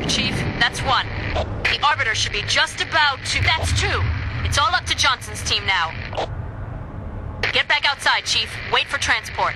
mark, Chief. That's one. The Arbiter should be just about to... That's two. It's all up to Johnson's team now. Get back outside, Chief. Wait for transport.